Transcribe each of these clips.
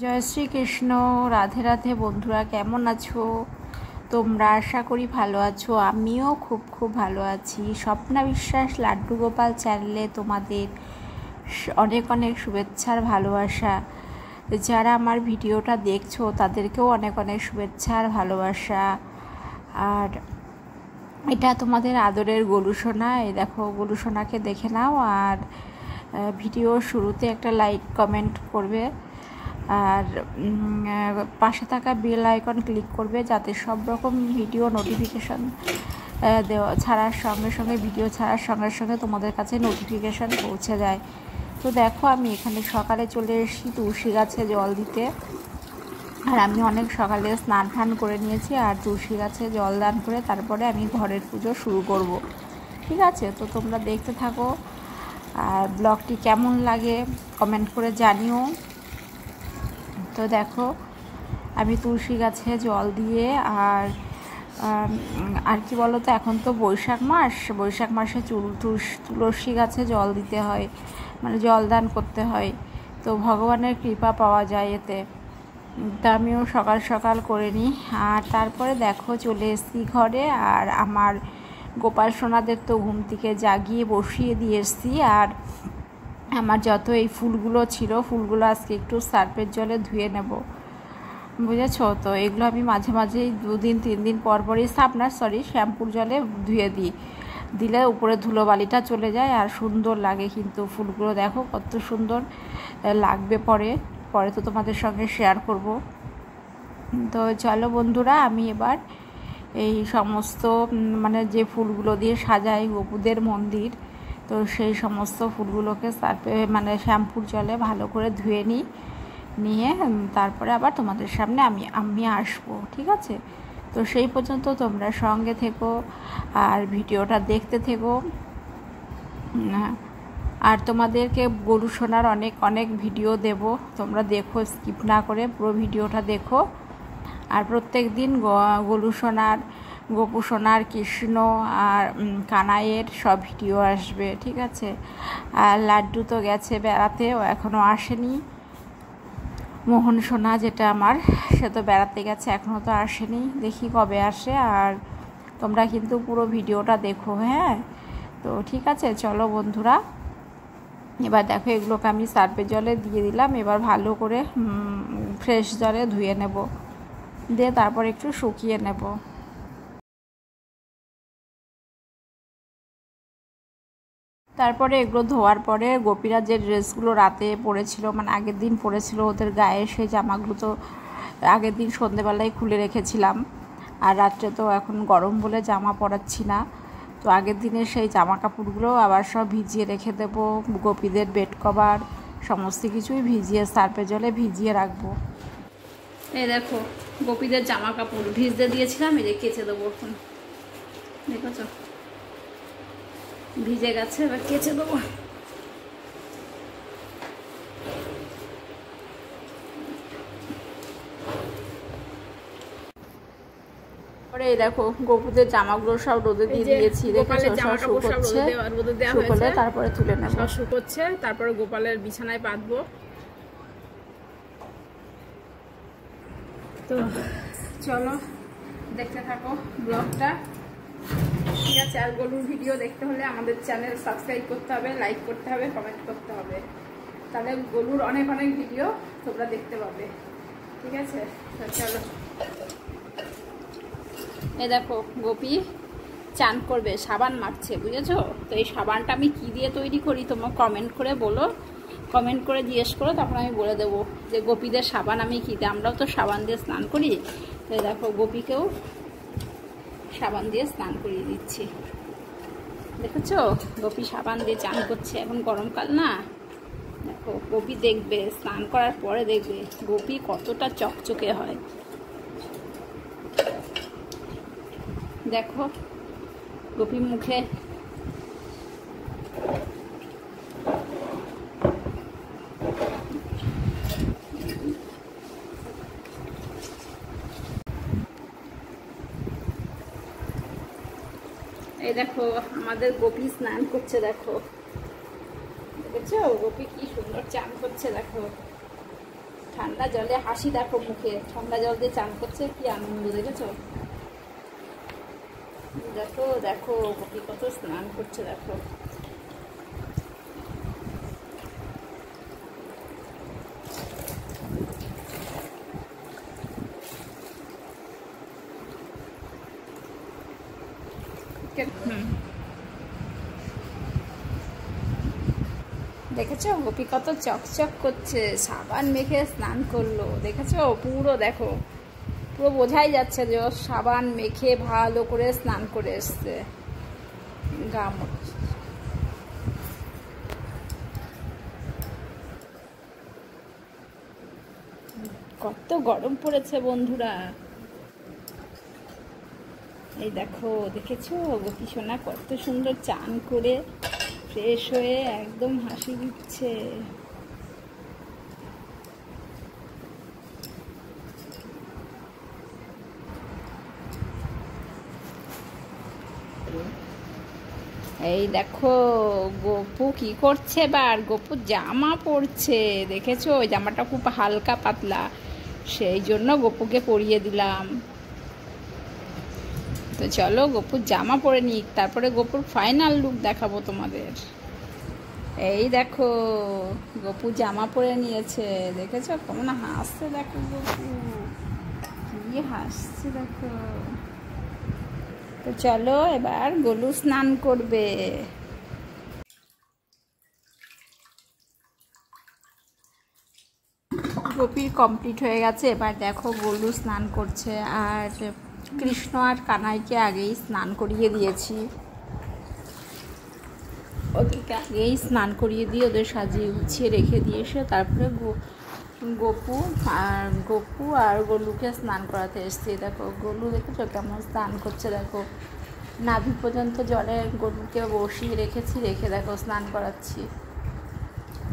জয় শ্রীকৃষ্ণ, রাধে রাধে বন্ধুরা, কেমন আছো? তোমরা আশা করি ভালো আছো, আমিও খুব খুব ভালো আছি। স্বপ্না বিশ্বাস লাড্ডু গোপাল চ্যানেলে তোমাদের অনেক অনেক শুভেচ্ছার ভালোবাসা। যারা আমার ভিডিওটা দেখছ, তাদেরকেও অনেক অনেক শুভেচ্ছার ভালোবাসা। আর এটা তোমাদের আদরের গলুসোনা এই দেখো গলুসোনাকে দেখে নাও। আর ভিডিও শুরুতে একটা লাইক কমেন্ট করবে। আর পাশে থাকা বেল আইকন ক্লিক করবে যাতে সব রকম ভিডিও নোটিফিকেশান দেওয়া, ছাড়ার সঙ্গে সঙ্গে ভিডিও ছাড়ার সঙ্গে সঙ্গে তোমাদের কাছে নোটিফিকেশান পৌঁছে যায়। তো দেখো, আমি এখানে সকালে চলে এসেছি তুলসী গাছে জল দিতে। আর আমি অনেক সকালে স্নান টান করে নিয়েছি আর তুলসী গাছে জল দান করে তারপরে আমি ঘরের পুজো শুরু করব। ঠিক আছে? তো তোমরা দেখতে থাকো। আর ব্লগটি কেমন লাগে কমেন্ট করে জানিও। তো দেখো, আমি তুলসী গাছে জল দিয়ে আর আর কি বলো তো এখন তো বৈশাখ মাস, বৈশাখ মাসে চুল তুলসী গাছে জল দিতে হয় মানে জল দান করতে হয়। তো ভগবানের কৃপা পাওয়া যায় এতে। তো আমিও সকাল সকাল করে নিই। আর তারপরে দেখো, চলে এসেছি ঘরে আর আমার গোপাল সোনাদের তো ঘুম থেকে জাগিয়ে বসিয়ে দিয়ে এসছি। আর আমার যত এই ফুলগুলো ছিল, ফুলগুলো আজকে একটু সার্ফের জলে ধুয়ে নেব। বুঝেছ? তো এগুলো আমি মাঝে মাঝেই দুদিন, তিন দিন পর পরই সাপনার সরি শ্যাম্পুর জলে ধুয়ে দিই। দিলে উপরে ধুলোবালিটা চলে যায় আর সুন্দর লাগে কিন্তু ফুলগুলো দেখো কত সুন্দর লাগবে পরে। পরে তো তোমাদের সঙ্গে শেয়ার করব। তো চলো বন্ধুরা, আমি এবার এই সমস্ত মানে যে ফুলগুলো দিয়ে সাজাই গপুদের মন্দির তো সেই সমস্ত ফুলগুলোকে সার্ফে মানে শ্যাম্পুর জলে ভালো করে ধুয়ে নিই নিয়ে তারপরে আবার তোমাদের সামনে আমি আমি আসব, ঠিক আছে? তো সেই পর্যন্ত তোমরা সঙ্গে থেকো আর ভিডিওটা দেখতে থেকো। আর তোমাদেরকে গরু শোনার অনেক অনেক ভিডিও দেব, তোমরা দেখো, স্কিপ না করে পুরো ভিডিওটা দেখো। আর প্রত্যেক দিন গরু সোনার গোপু সোনার কৃষ্ণ আর কানাইয়ের সব ভিডিও আসবে, ঠিক আছে? আর লাড্ডু তো গেছে বেড়াতেও এখনও আসেনি। মোহন সোনা যেটা আমার, সে তো বেড়াতে গেছে এখনও তো আসেনি। দেখি কবে আসে, আর তোমরা কিন্তু পুরো ভিডিওটা দেখো হ্যাঁ? তো ঠিক আছে, চলো বন্ধুরা। এবার দেখো, এগুলোকে আমি সার্ফের জলে দিয়ে দিলাম, এবার ভালো করে ফ্রেশ জলে ধুয়ে নেব। দিয়ে তারপর একটু শুকিয়ে নেব। তারপরে এগুলো ধোয়ার পরে গোপীরা যে ড্রেসগুলো রাতে পরেছিল মানে আগের দিন পরেছিল, ওদের গায়ে সেই জামাগুলো তো আগের দিন সন্ধেবেলায় খুলে রেখেছিলাম। আর রাত্রে তো এখন গরম বলে জামা পরাচ্ছি না। তো আগের দিনের সেই জামা কাপড়গুলো আবার সব ভিজিয়ে রেখে দেবো, গোপীদের বেড কভার, সমস্ত কিছুই ভিজিয়ে সার্পে জলে ভিজিয়ে রাখব। এই দেখো, গোপীদের জামা কাপড় ভিজতে দিয়েছিলাম, এই যে কেচে দেবো এখন। দেখেছ? ভিজে গেছে এবার কেচে দেবো। পরে এই দেখো গোপুদের জামাগুলো সব রোদে দিয়ে দিয়েছি দেখেছ? সব শুকোচ্ছে। শুকোলে তারপরে তুলে নেব। সব শুকোচ্ছে তারপরে গোপালের বিছানায় পাতবো। তো চলো দেখতে থাকো ব্লগটা। ঠিক আছে, আর গরুর ভিডিও দেখতে হলে আমাদের চ্যানেল সাবস্ক্রাইব করতে হবে, লাইক করতে হবে, কমেন্ট করতে হবে। তাহলে গরুর অনেক অনেক ভিডিও তোমরা দেখতে পাবে। ঠিক আছে? চলো। এ দেখো, গোপি চান করবে, সাবান মারছে, বুঝেছ? তো এই সাবানটা আমি কি দিয়ে তৈরি করি তোমার কমেন্ট করে বলো। কমেন্ট করে জিজ্ঞেস করো, তখন আমি বলে দেবো যে, গোপীদের সাবান আমি কী দিই আমরাও তো সাবান দিয়ে স্নান করি। তো দেখো, গোপীকেও সাবান দিয়ে স্নান করিয়ে দিচ্ছি। দেখেছ? গোপি সাবান দিয়ে চান করছে। এখন গরমকাল না? দেখো, গোপি দেখবে, স্নান করার পরে দেখবে। গোপি কতটা চকচকে হয়। দেখো, গোপীর মুখে এই দেখো, আমাদের গোপী স্নান করছে, দেখো। দেখেছ? গোপী কি সুন্দর চান করছে, দেখো। ঠান্ডা জলে হাসি দেখো মুখে। ঠান্ডা জল দিয়ে চান করছে, কি আনন্দ, দেখেছ? দেখো দেখো, গোপী কত স্নান করছে, দেখো। দেখেছ? গোপী কত চকচক করছে, সাবান মেখে স্নান করল। দেখেছ? পুরো দেখো, পুরো বোঝাই যাচ্ছে যে ও সাবান মেখে ভালো করে স্নান করে এসছে। গা মুছে। কত গরম পড়েছে বন্ধুরা। এই দেখো, দেখেছ? গোপী সোনা কত সুন্দর চান করে ফ্রেশ হয়ে একদম হাসি দিচ্ছে। এই দেখো, গপু কি করছে এবার? গপু জামা পরছে, দেখেছ? ওই জামাটা খুব হালকা পাতলা। সেই জন্য গপুকে পরিয়ে দিলাম। তো চলো গপুর জামা পরে নিক, তারপরে গপুর ফাইনাল লুক দেখাবো তোমাদের। এই দেখো, গপু জামা পরে নিয়েছে, দেখেছ? কেমন হাসছে দেখো গপু। কি হাসছে দেখো। তো চলো, এবার গলু স্নান করবে। গোপীর কমপ্লিট হয়ে গেছে, এবার দেখো গলু স্নান করছে, আর কৃষ্ণ আর কানাইকে আগেই স্নান করিয়ে দিয়েছি। ওদেরকে আগেই স্নান করিয়ে দিয়ে ওদের সাজিয়ে গুছিয়ে রেখে দিয়ে এসে তারপরে গপু আর গপু আর গলুকে স্নান করাতে এসছি। দেখো, গলু দেখেছ কেমন স্নান করছে? দেখো, নাভি পর্যন্ত জলে গলুকে বসিয়ে রেখেছি, রেখে দেখো স্নান করাচ্ছি।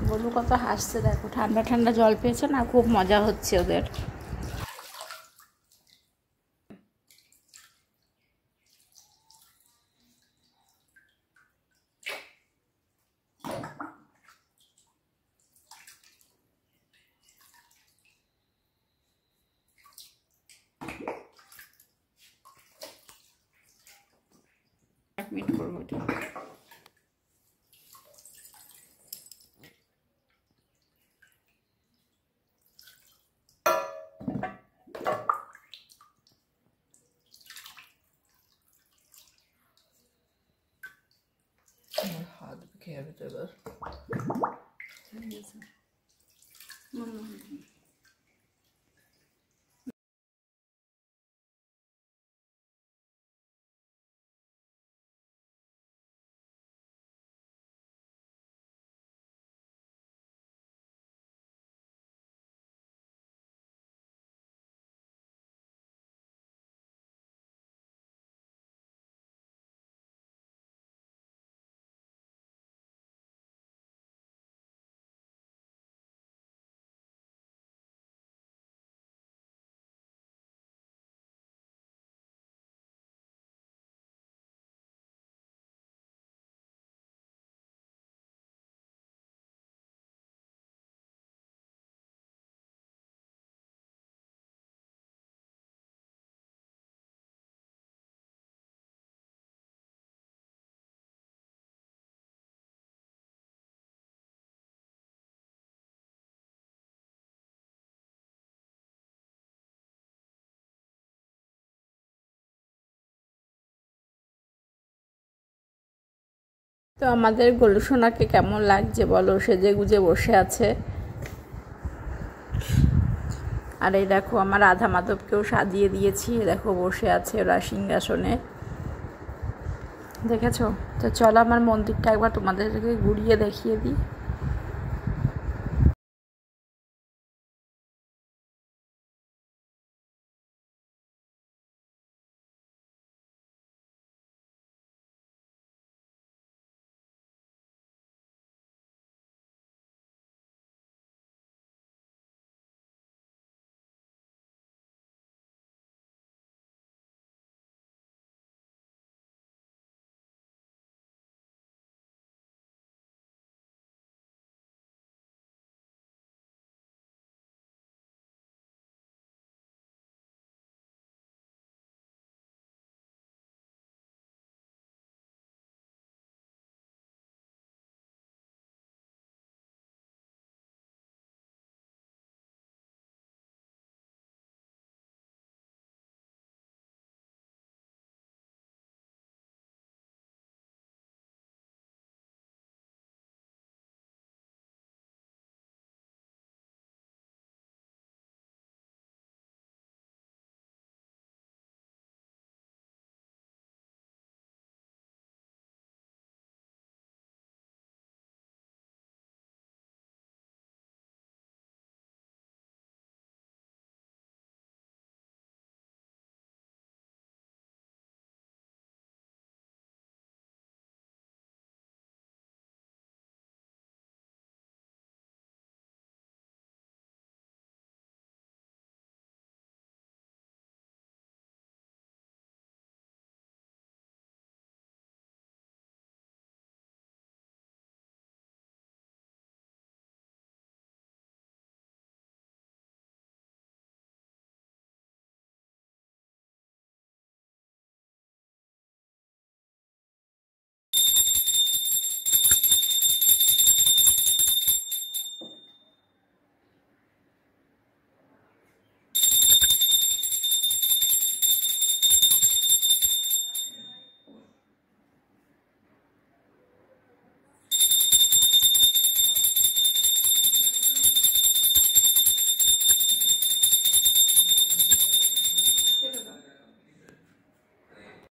গলু কত হাসছে, দেখো, ঠান্ডা ঠান্ডা জল পেয়েছে না? খুব মজা হচ্ছে ওদের। এক মিনিট করব এটা আমার হাত খেয়ে যাবে তো এবার তো আমাদের গোলু সোনাকে কেমন লাগছে বলো? সেজে গুজে বসে আছে। আর এই দেখো, আমার রাধা মাধবকেও সাজিয়ে দিয়েছি। দেখো, বসে আছে ওরা সিংহাসনে। দেখেছ? তো চলো আমার মন্দিরটা একবার তোমাদেরকে ঘুরিয়ে দেখিয়ে দিই।